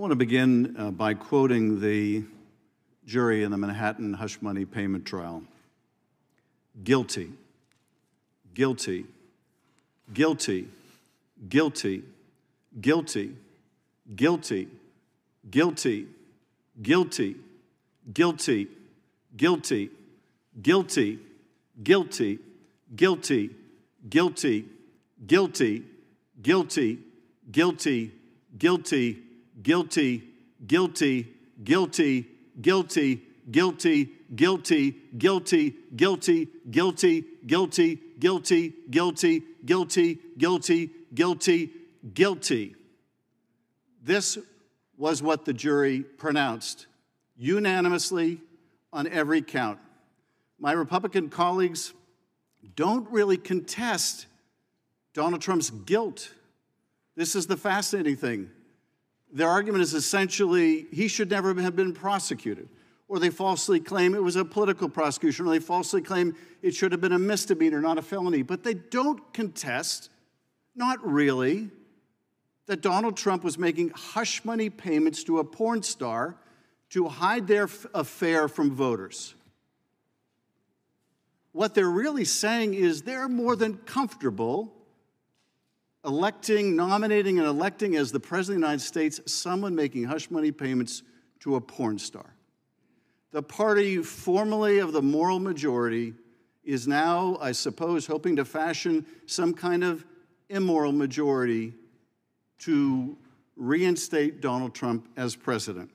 want to begin uh, by quoting the jury in the Manhattan hush money payment trial. Guilty, guilty, guilty, guilty, guilty, guilty, guilty, guilty, guilty, guilty, guilty, guilty, guilty, guilty, guilty, guilty, guilty, guilty, guilty, guilty, guilty, guilty, guilty, guilty, guilty, guilty, guilty, guilty, guilty, guilty, guilty, guilty, guilty, guilty. This was what the jury pronounced unanimously on every count. My Republican colleagues don't really contest Donald Trump's guilt. This is the fascinating thing. Their argument is essentially he should never have been prosecuted. Or they falsely claim it was a political prosecution, or they falsely claim it should have been a misdemeanor, not a felony. But they don't contest, not really, that Donald Trump was making hush money payments to a porn star to hide their affair from voters. What they're really saying is they're more than comfortable electing, nominating, and electing as the President of the United States someone making hush money payments to a porn star. The party formerly of the moral majority is now, I suppose, hoping to fashion some kind of immoral majority to reinstate Donald Trump as president.